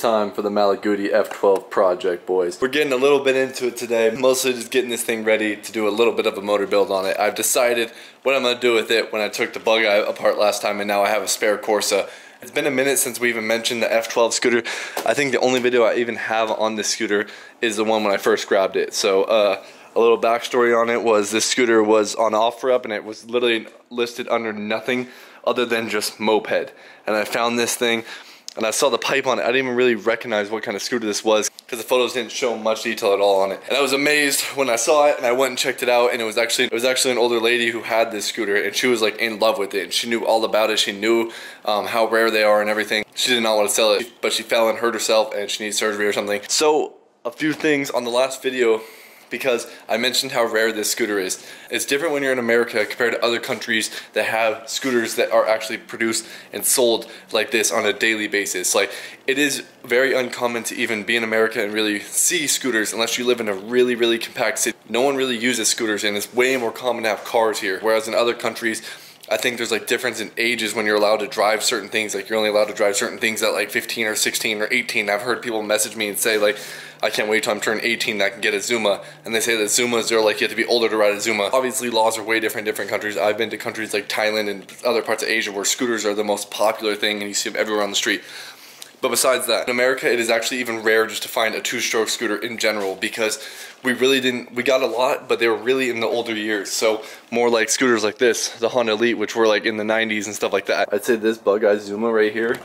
Time for the Malaguti F12 project, boys. We're getting a little bit into it today, mostly just getting this thing ready to do a little bit of a motor build on it. I've decided what I'm gonna do with it when I took the bug apart last time and now I have a spare Corsa. It's been a minute since we even mentioned the F12 scooter. I think the only video I even have on this scooter is the one when I first grabbed it. So, uh, a little backstory on it was this scooter was on OfferUp and it was literally listed under nothing other than just moped. And I found this thing and I saw the pipe on it. I didn't even really recognize what kind of scooter this was because the photos didn't show much detail at all on it. And I was amazed when I saw it and I went and checked it out and it was actually it was actually an older lady who had this scooter and she was like in love with it and she knew all about it. She knew um, how rare they are and everything. She did not want to sell it, but she fell and hurt herself and she needs surgery or something. So a few things on the last video because I mentioned how rare this scooter is. It's different when you're in America compared to other countries that have scooters that are actually produced and sold like this on a daily basis. Like it is very uncommon to even be in America and really see scooters unless you live in a really, really compact city. No one really uses scooters and it's way more common to have cars here. Whereas in other countries, I think there's like difference in ages when you're allowed to drive certain things. Like you're only allowed to drive certain things at like 15 or 16 or 18. I've heard people message me and say like, I can't wait till I'm turning 18 that I can get a Zuma. And they say that Zumas are like you have to be older to ride a Zuma. Obviously laws are way different in different countries. I've been to countries like Thailand and other parts of Asia where scooters are the most popular thing and you see them everywhere on the street. But besides that, in America, it is actually even rare just to find a two-stroke scooter in general because we really didn't, we got a lot, but they were really in the older years. So more like scooters like this, the Honda Elite, which were like in the 90s and stuff like that. I'd say this Bug Eye Zuma right here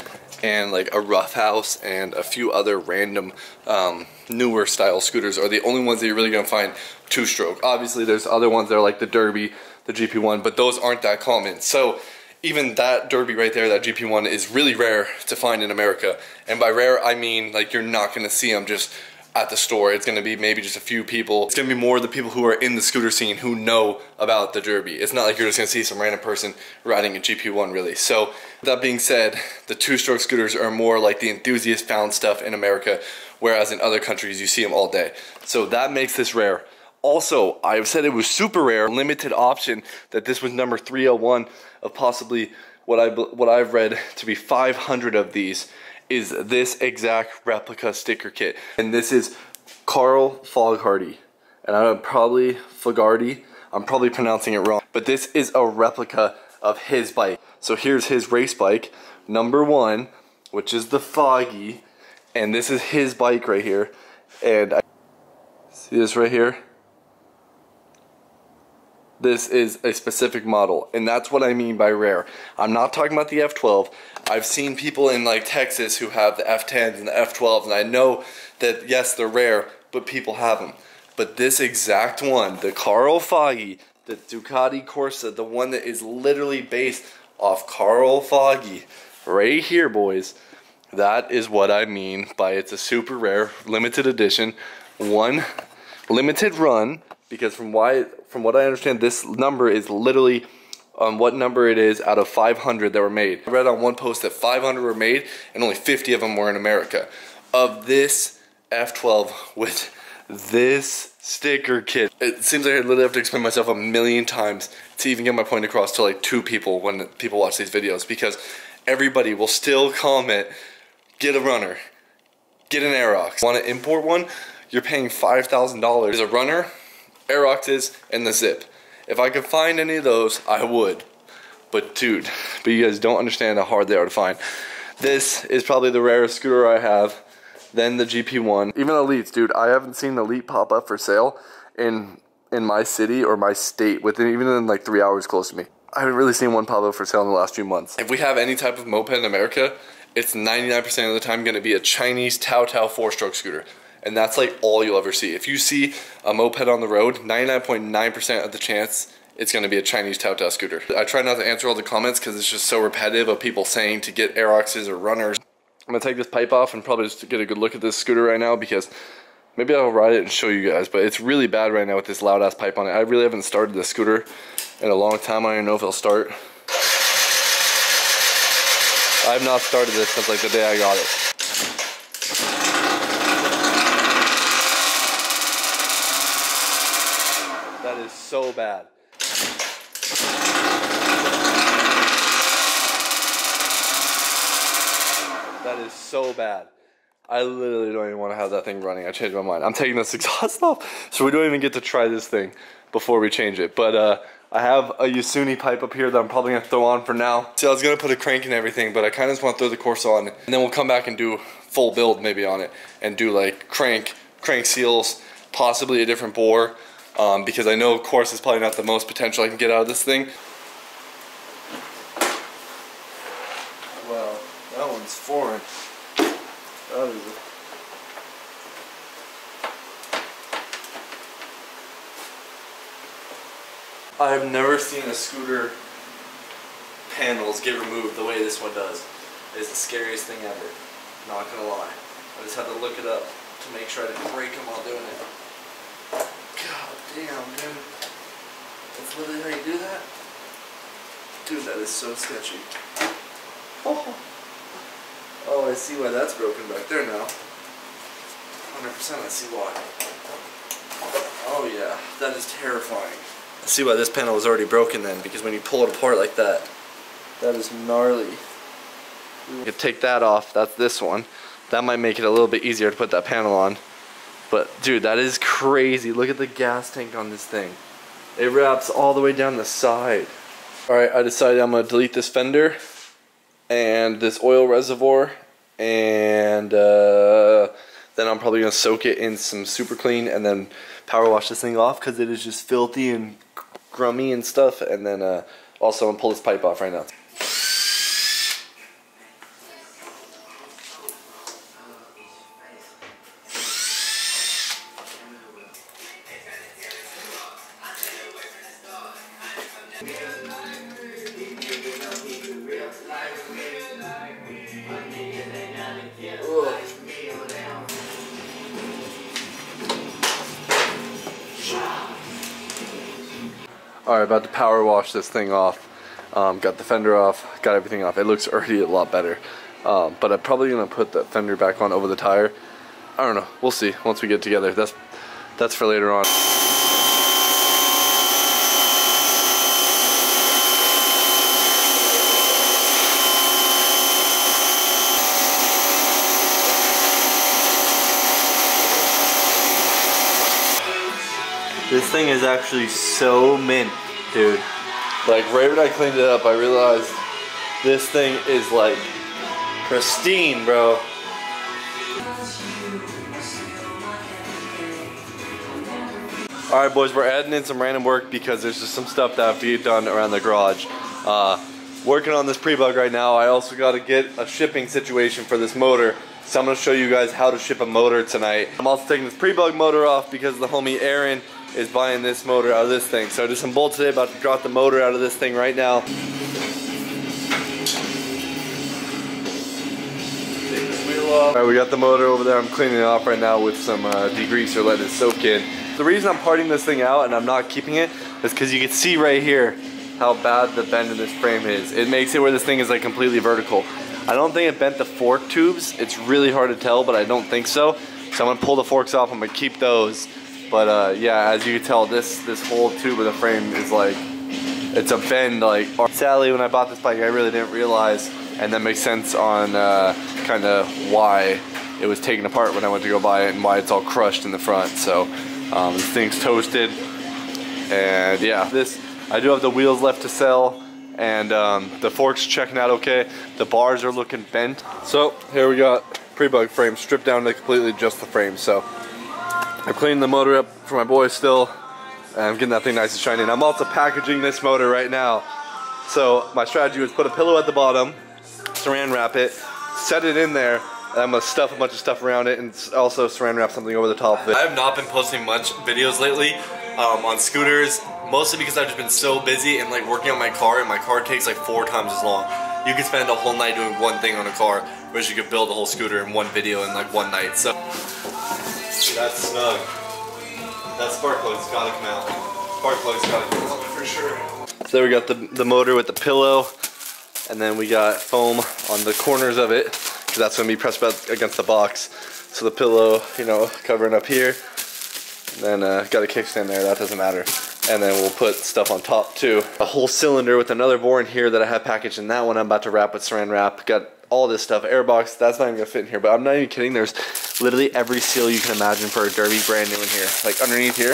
and like a Rough House and a few other random um, newer style scooters are the only ones that you're really gonna find two-stroke. Obviously, there's other ones that are like the Derby, the GP1, but those aren't that common. So even that Derby right there, that GP1 is really rare to find in America. And by rare, I mean like you're not gonna see them just at the store. It's gonna be maybe just a few people. It's gonna be more the people who are in the scooter scene who know about the Derby. It's not like you're just gonna see some random person riding a GP1 really. So that being said, the two-stroke scooters are more like the enthusiast found stuff in America, whereas in other countries you see them all day. So that makes this rare. Also, I've said it was super rare, limited option, that this was number 301 of possibly what I what I've read to be 500 of these is this exact replica sticker kit. And this is Carl Foghardy. And I'm probably Fogarty. I'm probably pronouncing it wrong. But this is a replica of his bike. So here's his race bike, number one, which is the Foggy. And this is his bike right here. And I see this right here? This is a specific model and that's what I mean by rare. I'm not talking about the F12. I've seen people in like Texas who have the F10s and the F12s and I know that yes they're rare but people have them. But this exact one, the Carl Foggy, the Ducati Corsa, the one that is literally based off Carl Foggy, right here boys, that is what I mean by it's a super rare limited edition, one limited run because from why from what I understand, this number is literally um, what number it is out of 500 that were made. I read on one post that 500 were made and only 50 of them were in America. Of this F12 with this sticker kit. It seems like I literally have to explain myself a million times to even get my point across to like two people when people watch these videos because everybody will still comment, get a runner, get an Aerox. Want to import one? You're paying $5,000. As a runner, Aeroxes, and the Zip. If I could find any of those, I would. But dude, but you guys don't understand how hard they are to find. This is probably the rarest scooter I have, then the GP1. Even Elites, dude, I haven't seen the Elite pop up for sale in in my city or my state within even in like three hours close to me. I haven't really seen one pop up for sale in the last few months. If we have any type of moped in America, it's 99% of the time going to be a Chinese Tao Tao four-stroke scooter and that's like all you'll ever see. If you see a moped on the road, 99.9% .9 of the chance it's gonna be a Chinese Tao Tao scooter. I try not to answer all the comments because it's just so repetitive of people saying to get Aeroxes or runners. I'm gonna take this pipe off and probably just get a good look at this scooter right now because maybe I'll ride it and show you guys, but it's really bad right now with this loud ass pipe on it. I really haven't started the scooter in a long time. I don't even know if it'll start. I have not started this since like the day I got it. So bad. That is so bad. I literally don't even want to have that thing running. I changed my mind. I'm taking this exhaust off, so we don't even get to try this thing before we change it. But uh, I have a Yasuni pipe up here that I'm probably gonna throw on for now. See, I was gonna put a crank and everything, but I kind of just want to throw the Corsa on, and then we'll come back and do full build maybe on it, and do like crank, crank seals, possibly a different bore, um, because I know of course is probably not the most potential I can get out of this thing. Well, that one's foreign. That is a I've never seen a scooter panels get removed the way this one does. It's the scariest thing ever. Not gonna lie. I just had to look it up to make sure I didn't break them while doing it. Damn, dude. That's literally how you do that? Dude, that is so sketchy. Oh, oh I see why that's broken back there now. 100% I see why. Oh yeah, that is terrifying. I see why this panel was already broken then, because when you pull it apart like that, that is gnarly. You take that off, that's this one. That might make it a little bit easier to put that panel on. But dude, that is crazy. Look at the gas tank on this thing. It wraps all the way down the side. Alright, I decided I'm gonna delete this fender and this oil reservoir and uh, then I'm probably gonna soak it in some super clean and then power wash this thing off because it is just filthy and grummy and stuff. And then uh, also I'm gonna pull this pipe off right now. Alright, about to power wash this thing off. Um, got the fender off, got everything off. It looks already a lot better. Um, but I'm probably gonna put the fender back on over the tire. I don't know. We'll see once we get together. That's that's for later on. Thing is actually so mint, dude. Like right when I cleaned it up, I realized this thing is like pristine, bro. Alright boys, we're adding in some random work because there's just some stuff that have to get done around the garage. Uh, working on this pre-bug right now. I also got to get a shipping situation for this motor. So I'm going to show you guys how to ship a motor tonight. I'm also taking this pre-bug motor off because the homie Aaron is buying this motor out of this thing. So I did some bolts today, about to drop the motor out of this thing right now. Alright, we got the motor over there. I'm cleaning it off right now with some uh, degreaser, letting it soak in. The reason I'm parting this thing out and I'm not keeping it is because you can see right here how bad the bend in this frame is. It makes it where this thing is like completely vertical. I don't think it bent the fork tubes. It's really hard to tell, but I don't think so. So I'm gonna pull the forks off. I'm gonna keep those. But uh, yeah, as you can tell, this this whole tube of the frame is like, it's a bend. Like, sadly, when I bought this bike, I really didn't realize, and that makes sense on uh, kind of why it was taken apart when I went to go buy it and why it's all crushed in the front. So um, this thing's toasted, and yeah, this I do have the wheels left to sell and um, the fork's checking out okay. The bars are looking bent. So here we got pre-bug frame stripped down to completely just the frame. So I'm cleaning the motor up for my boy still and I'm getting that thing nice and shiny. And I'm also packaging this motor right now. So my strategy was put a pillow at the bottom, saran wrap it, set it in there, and I'm gonna stuff a bunch of stuff around it and also saran wrap something over the top of it. I have not been posting much videos lately um, on scooters mostly because I've just been so busy and like working on my car and my car takes like four times as long. You could spend a whole night doing one thing on a car, whereas you could build a whole scooter in one video in like one night. So that's snug. That spark plug's gotta come out. Spark plug's gotta come out for sure. So there we got the, the motor with the pillow, and then we got foam on the corners of it, because that's gonna be pressed against the box. So the pillow, you know, covering up here. And then uh, got a kickstand there, that doesn't matter and then we'll put stuff on top too. A whole cylinder with another bore in here that I have packaged in that one I'm about to wrap with saran wrap. Got all this stuff. Airbox, that's not even gonna fit in here, but I'm not even kidding. There's literally every seal you can imagine for a derby brand new in here. Like underneath here,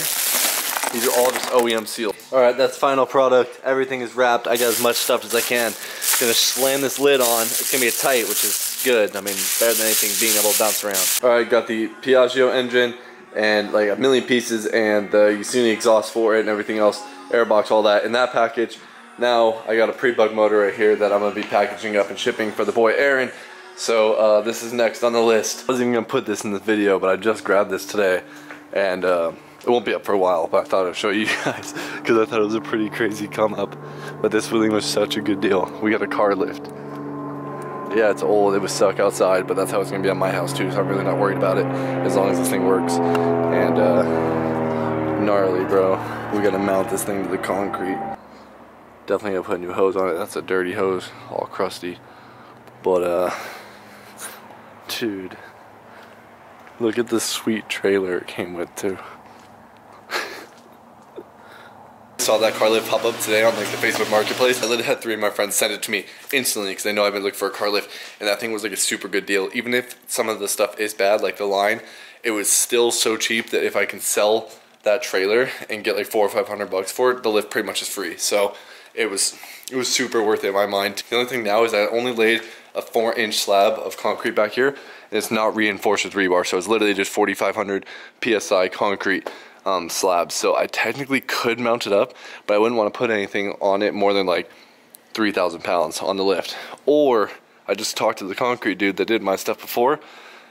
these are all just OEM sealed. All right, that's final product. Everything is wrapped. I got as much stuff as I can. Gonna slam this lid on. It's gonna be a tight, which is good. I mean, better than anything being able to bounce around. All right, got the Piaggio engine and like a million pieces and the Yasuni exhaust for it and everything else, airbox, all that in that package. Now I got a pre-bug motor right here that I'm gonna be packaging up and shipping for the boy Aaron. So uh, this is next on the list. I wasn't even gonna put this in the video, but I just grabbed this today and uh, it won't be up for a while, but I thought I'd show you guys because I thought it was a pretty crazy come up. But this wheeling was such a good deal. We got a car lift. Yeah, it's old. It was stuck outside, but that's how it's gonna be on my house too. So I'm really not worried about it as long as this thing works. And uh, gnarly, bro. We gotta mount this thing to the concrete. Definitely gonna put a new hose on it. That's a dirty hose, all crusty. But uh, dude, look at this sweet trailer it came with too. Saw that car lift pop up today on like the Facebook Marketplace. I literally had three of my friends send it to me instantly because they know I've been looking for a car lift, and that thing was like a super good deal. Even if some of the stuff is bad, like the line, it was still so cheap that if I can sell that trailer and get like four or five hundred bucks for it, the lift pretty much is free. So it was it was super worth it in my mind. The only thing now is I only laid a four inch slab of concrete back here, and it's not reinforced with rebar, so it's literally just 4,500 psi concrete um, slabs. So I technically could mount it up, but I wouldn't want to put anything on it more than like 3,000 pounds on the lift. Or I just talked to the concrete dude that did my stuff before,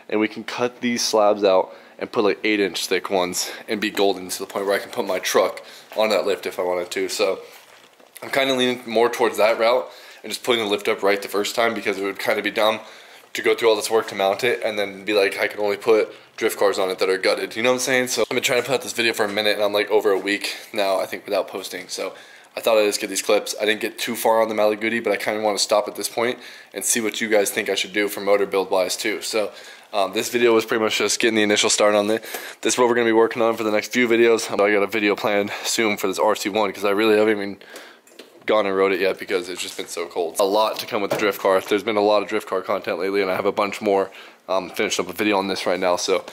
and we can cut these slabs out and put like eight inch thick ones and be golden to the point where I can put my truck on that lift if I wanted to. So I'm kind of leaning more towards that route and just putting the lift up right the first time because it would kind of be dumb to go through all this work to mount it and then be like I can only put drift cars on it that are gutted. You know what I'm saying? So I've been trying to put out this video for a minute and I'm like over a week now I think without posting. So I thought I'd just get these clips. I didn't get too far on the Mali but I kind of want to stop at this point and see what you guys think I should do for motor build wise too. So um, this video was pretty much just getting the initial start on it. This is what we're going to be working on for the next few videos. I got a video planned soon for this RC1 because I really haven't even gone and rode it yet because it's just been so cold. A lot to come with the drift car. There's been a lot of drift car content lately and I have a bunch more. Um, finished up a video on this right now so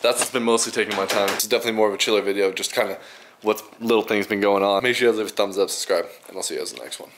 that's been mostly taking my time. It's definitely more of a chiller video, just kind of what little things been going on. Make sure you guys leave a thumbs up, subscribe, and I'll see you guys in the next one.